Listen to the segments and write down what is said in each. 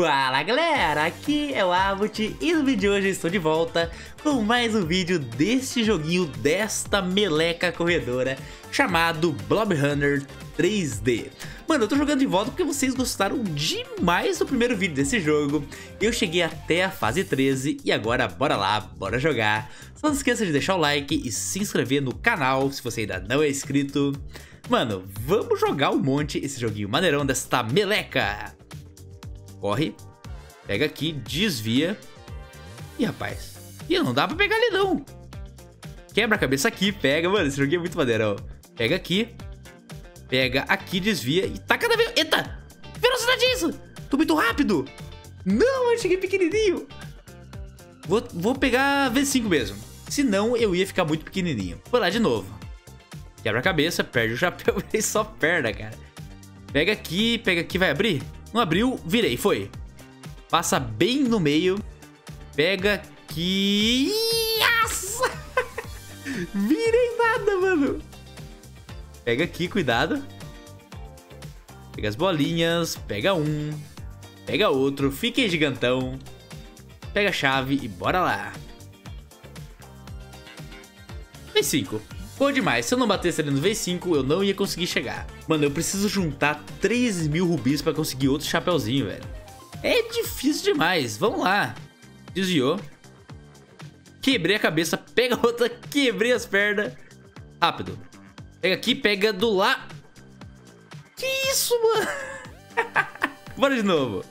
Fala galera, aqui é o Abut e no vídeo de hoje estou de volta com mais um vídeo deste joguinho desta meleca corredora chamado Blob Runner 3D. Mano, eu tô jogando de volta porque vocês gostaram demais do primeiro vídeo desse jogo. Eu cheguei até a fase 13 e agora bora lá, bora jogar. Só não esqueça de deixar o like e se inscrever no canal se você ainda não é inscrito. Mano, vamos jogar um monte esse joguinho maneirão desta meleca. Corre. Pega aqui, desvia. Ih, rapaz. Ih, não dá pra pegar ali, não. Quebra a cabeça aqui, pega. Mano, esse joguinho é muito maneirão. Pega aqui. Pega aqui, desvia e tá cada vez... Eita! Velocidade é isso! Tô muito rápido! Não, eu cheguei pequenininho. Vou, vou pegar V5 mesmo. Senão eu ia ficar muito pequenininho. Vou lá de novo. Quebra a cabeça, perde o chapéu e só perna, cara. Pega aqui, pega aqui, vai abrir? Não abriu, virei, foi. Passa bem no meio. Pega aqui. Nossa! Virei nada, mano. Pega aqui, cuidado. Pega as bolinhas, pega um. Pega outro, fique gigantão. Pega a chave e bora lá. V5. Boa demais, se eu não batesse ali no V5, eu não ia conseguir chegar. Mano, eu preciso juntar 3 mil rubis pra conseguir outro chapeuzinho, velho. É difícil demais, vamos lá. Desviou. Quebrei a cabeça, pega outra, quebrei as pernas. Rápido. Pega aqui, pega do lá. Que isso, mano? Bora de novo.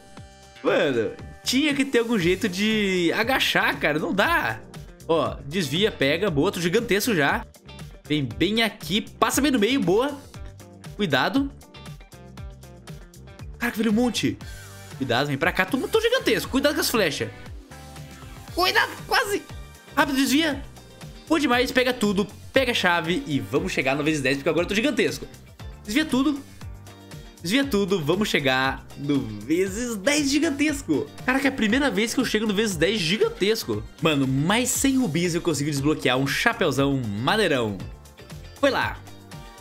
Mano, tinha que ter algum jeito de agachar, cara, não dá. Ó, desvia, pega, boa, outro gigantesco já. Vem bem aqui, passa bem no meio, boa. Cuidado. Caraca, veio um monte. Cuidado, vem pra cá. Tô, tô gigantesco. Cuidado com as flechas. Cuidado, quase. Rápido, desvia. Boa demais, pega tudo, pega a chave e vamos chegar no vezes 10, porque agora eu tô gigantesco. Desvia tudo. Desvia tudo, vamos chegar no vezes 10 gigantesco. Caraca, é a primeira vez que eu chego no vezes 10 gigantesco. Mano, mais 100 rubis eu consigo desbloquear um chapéuzão maneirão. Foi lá.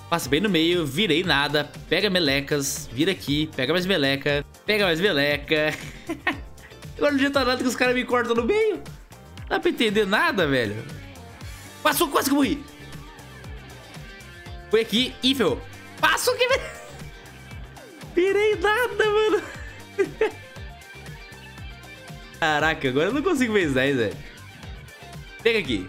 Passa bem no meio, virei nada, pega melecas, vira aqui, pega mais meleca, pega mais meleca. Agora não adianta nada que os caras me cortam no meio. Não dá pra entender nada, velho. Passou, quase que eu morri. Foi aqui, Ifel. Passou que... Virei nada, mano. Caraca, agora eu não consigo ver 10, velho. Pega aqui.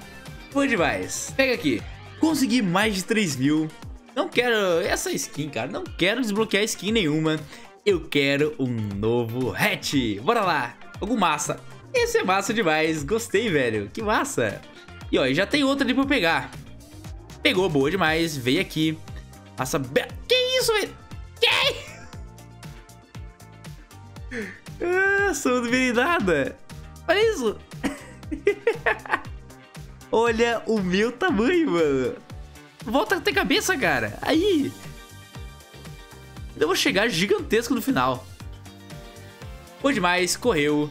Foi demais. Pega aqui. Consegui mais de 3 mil. Não quero essa skin, cara. Não quero desbloquear skin nenhuma. Eu quero um novo hatch. Bora lá. Algum massa. Esse é massa demais. Gostei, velho. Que massa. E ó, já tem outra ali pra pegar. Pegou, boa demais. Veio aqui. Passa... Be... Que isso, velho? Que? Ah, sou nada. Olha isso. Olha o meu tamanho, mano. Volta a ter cabeça, cara. Aí. Eu vou chegar gigantesco no final. Foi demais, correu.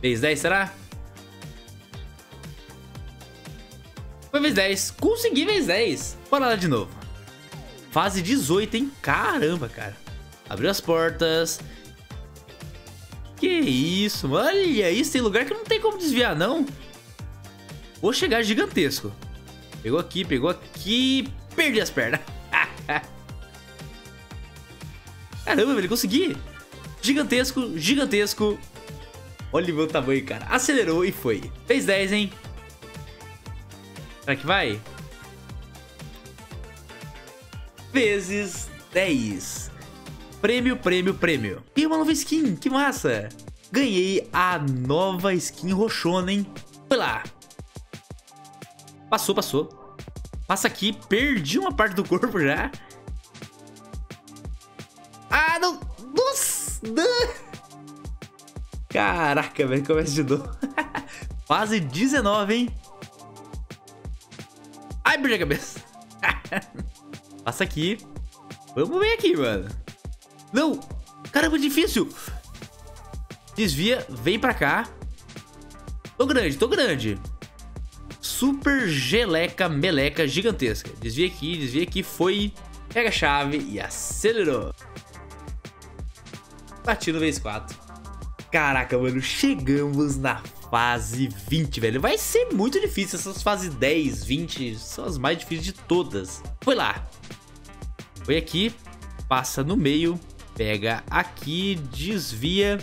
Fez 10, será? Foi vez 10. Consegui vez 10. Bora lá de novo. Fase 18, hein? Caramba, cara. Abriu as portas. Que isso, mano. Olha isso. Tem lugar que não tem como desviar, não. Vou chegar gigantesco. Pegou aqui, pegou aqui. Perdi as pernas. Caramba, velho, consegui. Gigantesco, gigantesco. Olha o meu tamanho, cara. Acelerou e foi. Fez 10, hein? Será que vai? Vezes 10. Prêmio, prêmio, prêmio. E uma nova skin, que massa. Ganhei a nova skin roxona, hein? Foi lá. Passou, passou. Passa aqui, perdi uma parte do corpo já. Ah, não. Nossa. Caraca, velho, começa de novo. Fase 19, hein? Ai, perdi a cabeça. Passa aqui. Vamos ver aqui, mano. Não. Caramba, difícil. Desvia, vem pra cá. Tô grande, tô grande super geleca meleca gigantesca. Desvia aqui, desvia aqui, foi, pega a chave e acelerou. Bati no vez 4. Caraca, mano, chegamos na fase 20, velho. Vai ser muito difícil. Essas fases 10, 20 são as mais difíceis de todas. Foi lá. Foi aqui. Passa no meio. Pega aqui. Desvia.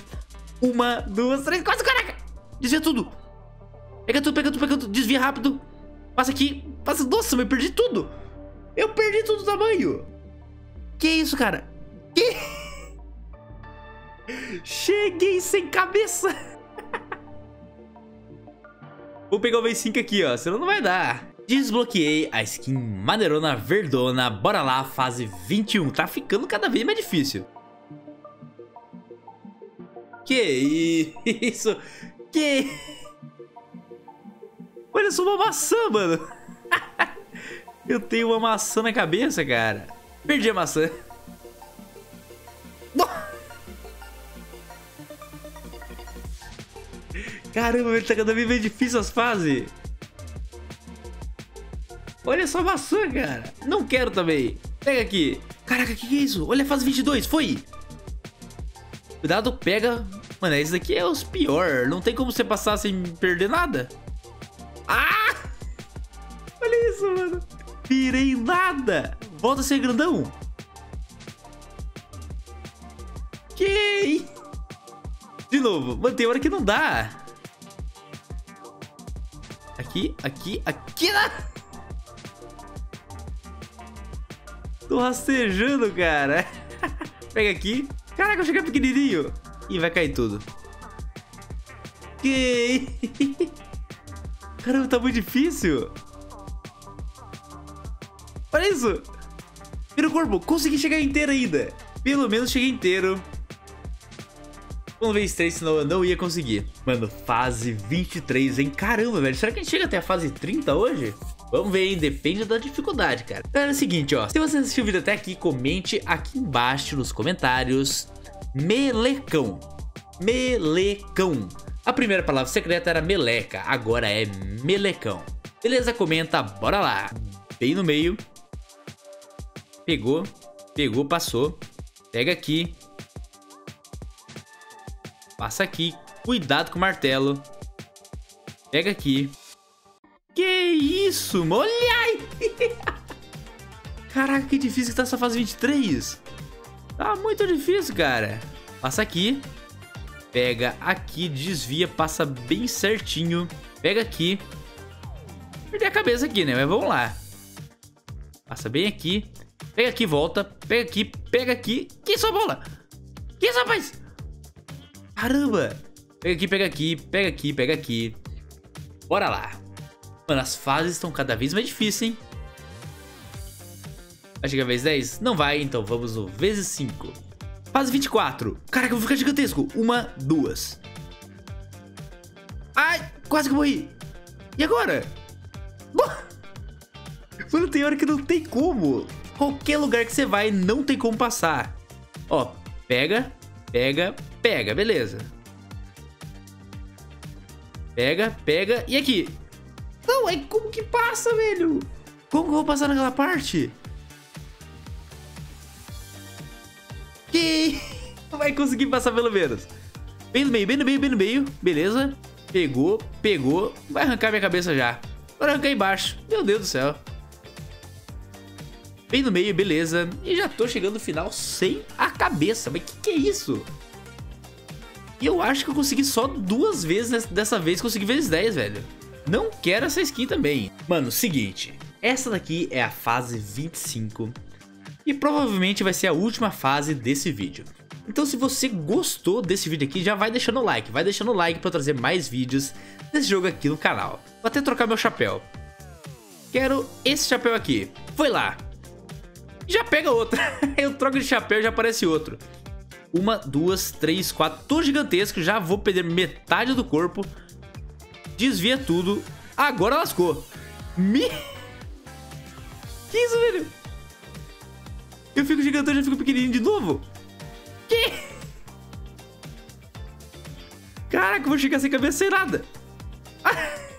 Uma, duas, três, quatro. Caraca! Desvia tudo. Pega tudo, pega tudo, pega tudo. Desvia rápido. Passa aqui. Passa. Nossa, eu perdi tudo. Eu perdi tudo o tamanho. Que isso, cara? Que... Cheguei sem cabeça. Vou pegar o V5 aqui, ó. Senão não vai dar. Desbloqueei a skin maneirona verdona. Bora lá, fase 21. Tá ficando cada vez mais difícil. Que isso? Que... Olha só uma maçã, mano. Eu tenho uma maçã na cabeça, cara. Perdi a maçã. Caramba, ele tá cada vez mais difícil as fases. Olha só a maçã, cara. Não quero também. Pega aqui. Caraca, o que, que é isso? Olha a fase 22, foi. Cuidado, pega. Mano, esse daqui é os pior. Não tem como você passar sem perder nada. Ah! Olha isso, mano. Virei nada. Volta a ser grandão. Que? De novo. Mano, tem hora que não dá. Aqui, aqui, aqui. Tô rastejando, cara. Pega aqui. Caraca, eu cheguei pequenininho. E vai cair tudo. Que... Caramba, tá muito difícil. Olha isso. Vira o corpo. Consegui chegar inteiro ainda. Pelo menos cheguei inteiro. Vamos ver 3, senão eu não ia conseguir. Mano, fase 23, hein? Caramba, velho. Será que a gente chega até a fase 30 hoje? Vamos ver, hein? Depende da dificuldade, cara. Então é o seguinte, ó. Se você assistiu o vídeo até aqui, comente aqui embaixo nos comentários. Melecão. Melecão. A primeira palavra secreta era meleca, agora é melecão. Beleza? Comenta, bora lá. Bem no meio. Pegou, pegou, passou. Pega aqui, Passa aqui. Cuidado com o martelo. Pega aqui. Que isso? Olha aí. Caraca, que difícil que tá essa fase 23. Tá muito difícil, cara. Passa aqui. Pega aqui, desvia, passa bem certinho. Pega aqui. Perdi a cabeça aqui, né? Mas vamos lá. Passa bem aqui. Pega aqui, volta. Pega aqui, pega aqui. Que isso, bola? Que isso, rapaz? Caramba! Pega aqui, pega aqui, pega aqui, pega aqui. Bora lá. Mano, as fases estão cada vez mais difíceis, hein? Vai chegar a vez 10? Não vai, então vamos no vezes 5. Fase 24. Caraca, eu vou ficar gigantesco. Uma, duas. Ai, quase que morri. E agora? Mano, tem hora que não tem como. Qualquer lugar que você vai, não tem como passar. Ó, pega, pega, Pega, beleza. Pega, pega. E aqui? Não, é como que passa, velho? Como que eu vou passar naquela parte? Que... Vai conseguir passar pelo menos. Bem no meio, bem no meio, bem no meio. Beleza. Pegou, pegou. Vai arrancar minha cabeça já. Vai arrancar embaixo. Meu Deus do céu. Bem no meio, beleza. E já tô chegando no final sem a cabeça. Mas que que é isso? E eu acho que eu consegui só duas vezes dessa vez, consegui vezes 10, velho. Não quero essa skin também. Mano, seguinte. Essa daqui é a fase 25. E provavelmente vai ser a última fase desse vídeo. Então se você gostou desse vídeo aqui, já vai deixando o like. Vai deixando o like pra trazer mais vídeos desse jogo aqui no canal. Vou até trocar meu chapéu. Quero esse chapéu aqui. Foi lá. Já pega outra. Eu troco de chapéu e já aparece outro. Uma, duas, três, quatro. Tô gigantesco. Já vou perder metade do corpo. Desvia tudo. Agora lascou. Me... Que isso, velho? Eu fico gigantão já fico pequenininho de novo. Que? Caraca, eu vou chegar sem cabeça sem nada.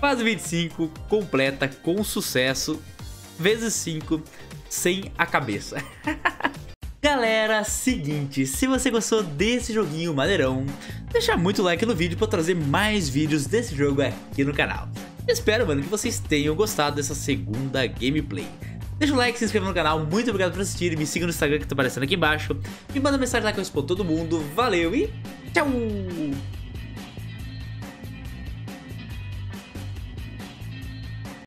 Fase 25, completa com sucesso, vezes 5, sem a cabeça. Galera, seguinte, se você gostou desse joguinho maneirão, deixa muito like no vídeo para trazer mais vídeos desse jogo aqui no canal. Espero, mano, que vocês tenham gostado dessa segunda gameplay. Deixa o like, se inscreva no canal, muito obrigado por assistir, me siga no Instagram que tá aparecendo aqui embaixo, me manda mensagem lá que eu respondo todo mundo, valeu e tchau!